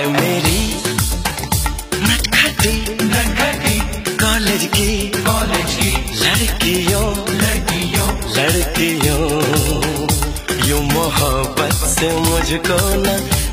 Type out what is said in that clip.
है मेरी। नटखटी नटखटी कॉलेज की। कॉलेज की। लड़कियों लड़कियों। लड़कियों। यू मोहब्बत से मुझको ना